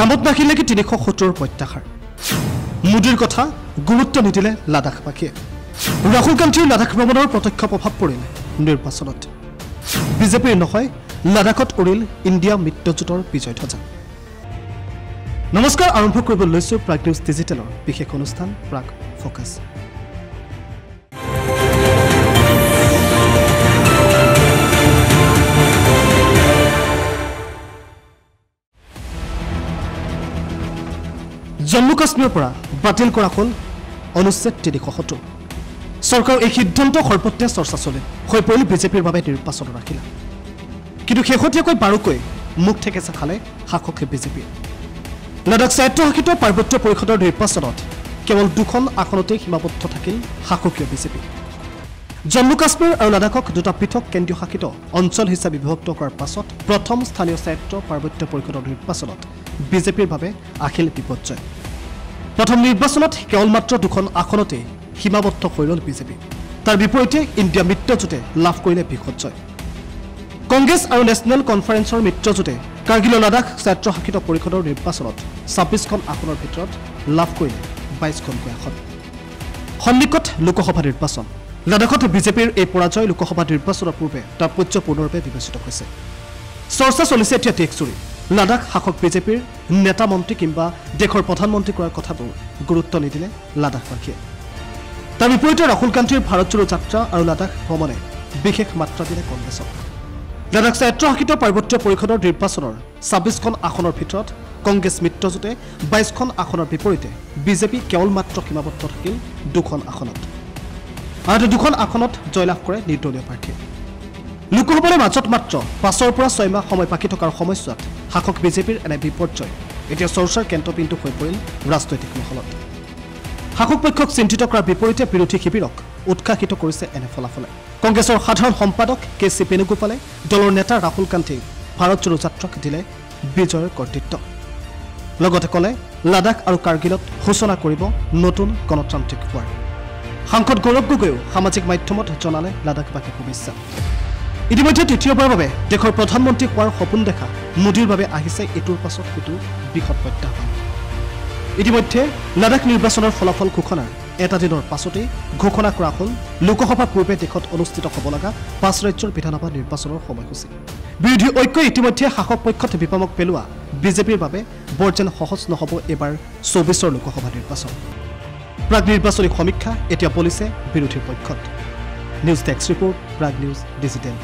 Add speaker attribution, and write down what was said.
Speaker 1: কামত নাহিল নেকি তিনিশ সত্তৰ প্ৰত্যাহাৰ? মোদীৰ কথা গুৰুত্ব নিদিলে লাডাখবাসীয়ে ৰাহুল গান্ধীৰ লাডাখ ভ্ৰমণৰ প্ৰত্যক্ষ প্ৰভাৱ পৰিল নিৰ্বাচনত। বিজেপিৰ নহয় লাডাখত উৰিল ইণ্ডিয়া মিত্ৰজোঁটৰ বিজয় ধ্বজা। নমস্কাৰ আৰম্ভ কৰিব লৈছোঁ প্ৰাগ নিউজ ডিজিটেলৰ বিশেষ অনুষ্ঠান প্ৰাগ ফ'কাছ। জম্মু কাশ্মীৰৰ পৰা বাতিল কৰা হ'ল অনুচ্ছেদ তিনিশ সত্তৰ। চৰকাৰৰ এই সিদ্ধান্ত সৰ্বত্ৰে চৰ্চা চলে। হৈ পৰিল বিজেপিৰ বাবে নিৰ্বাচনৰ আহিলা কিন্তু শেহতীয়াকৈ বাৰুকৈ মুখ ঠেকেচা খালে শাসকে বিজেপিয়ে। লাডাখ স্বায়ত্তশাসিত পাৰ্বত্য পৰিষদৰ নিৰ্বাচনত কেৱল দুখন আসনতেই সীমাবদ্ধ থাকিল শাসকীয় বিজেপি। জম্মু কাশ্মীৰ আৰু লাডাখক দুটা পৃথক কেন্দ্ৰীয় শাসিত অঞ্চল হিচাপে বিভক্ত কৰাৰ পাছত প্ৰথম স্থানীয় স্বায়ত্ত পাৰ্বত্য পৰিষদৰ নিৰ্বাচনত বিজেপিৰ বাবে আহিল বিপৰ্যয়। প্ৰথম নিৰ্বাচনত কেৱল মাত্ৰ দুখন আসনতেই সীমাবদ্ধ হৈ ৰ'ল বিজেপি। তাৰ বিপৰীতে ইণ্ডিয়া মিত্ৰজোঁটে লাভ কৰিলে বৃহৎ জয় কংগ্ৰেছ আৰু নেশ্যনেল কনফাৰেন্সৰ মিত্ৰজোঁটে কাৰ্গিল লাডাখ স্বায়ত্তশাসিত পৰিষদৰ নিৰ্বাচনত ছাব্বিছখন আসনৰ ভিতৰত লাভ কৰিলে বাইছখনকৈ আসন। সন্নিকট লোকসভা নিৰ্বাচন। লাডাখত বিজেপিৰ এই পৰাজয় লোকসভা নিৰ্বাচনৰ পূৰ্বে তাৎপৰ্যপূৰ্ণৰূপে বিবেচিত হৈছে। চৰ্চা চলিছে এতিয়া দেশজুৰি। লাডাখ শাসক বিজেপিৰ নেতা মন্ত্ৰী কিংবা দেশৰ প্ৰধানমন্ত্ৰী কৰাৰ কথাবোৰ গুৰুত্ব নিদিলে লাডাখবাসীয়ে। তাৰ বিপৰীতে ৰাহুল গান্ধীৰ ভাৰত জোৰো যাত্ৰা আৰু লাডাখ ভ্ৰমণে বিশেষ মাত্ৰা দিলে কংগ্ৰেছক। লাডাখ স্বায়ত্তশাসিত পাৰ্বত্য পৰিষদৰ নিৰ্বাচনৰ ছাব্বিছখন আসনৰ ভিতৰত কংগ্ৰেছ মিত্ৰজোঁটে বাইছখন আসনৰ বিপৰীতে বিজেপি কেৱল মাত্ৰ সীমাবদ্ধ থাকিল দুখন আসনত। আনহাতে দুখন আসনত জয়লাভ কৰে নিৰ্দলীয় প্ৰাৰ্থীয়ে লোকসভালৈ মাজত মাত্ৰ পাঁচৰ পৰা ছয় মাহ সময় বাকী থকাৰ সময়ছোৱাত শাসক বিজেপিৰ এনে বিপৰ্যয়। এতিয়া চৰ্চাৰ কেন্দ্ৰবিন্দু হৈ পৰিল ৰাজনৈতিক মহলত। শাসক পক্ষক চিন্তিত কৰাৰ বিপৰীতে বিৰোধী শিবিৰক উৎসাহিত কৰিছে এনে ফলাফলে। কংগ্ৰেছৰ সাধাৰণ সম্পাদক কে চি বেণুগোপালে দলৰ নেতা ৰাহুল গান্ধীক ভাৰত জোৰো যাত্ৰাক দিলে বিজয়ৰ কৰ্তৃত্ব। লগতে ক'লে লাডাখ আৰু কাৰ্গিলত সূচনা কৰিব নতুন গণতান্ত্ৰিক হোৱাৰ সাংসদ গৌৰৱ গগৈয়েও সামাজিক মাধ্যমত জনালে লাডাখবাসীক শুভেচ্ছা। ইতিমধ্যে তৃতীয়বাৰৰ বাবে দেশৰ প্ৰধানমন্ত্ৰী হোৱাৰ সপোন দেখা মোদীৰ বাবে আহিছে ইটোৰ পাছত সিটো বৃহৎ প্ৰত্যাহ্বান। ইতিমধ্যে লাডাখ নিৰ্বাচনৰ ফলাফল ঘোষণাৰ এটা দিনৰ পাছতেই ঘোষণা কৰা হ'ল লোকসভাৰ পূৰ্বে দেশত অনুষ্ঠিত হ'ব লগা পাঁচ ৰাজ্যৰ বিধানসভা নিৰ্বাচনৰ সময়সূচী। বিৰোধী ঐক্যই ইতিমধ্যে শাসক পক্ষত বিপামক পেলোৱা বিজেপিৰ বাবে বৰ যেন সহজ নহ'ব এইবাৰ চৌবিছৰ লোকসভা নিৰ্বাচন। প্ৰাগ নিৰ্বাচনী সমীক্ষা এতিয়া পলিছে বিৰোধীৰ পক্ষত। News desk report Prag news digital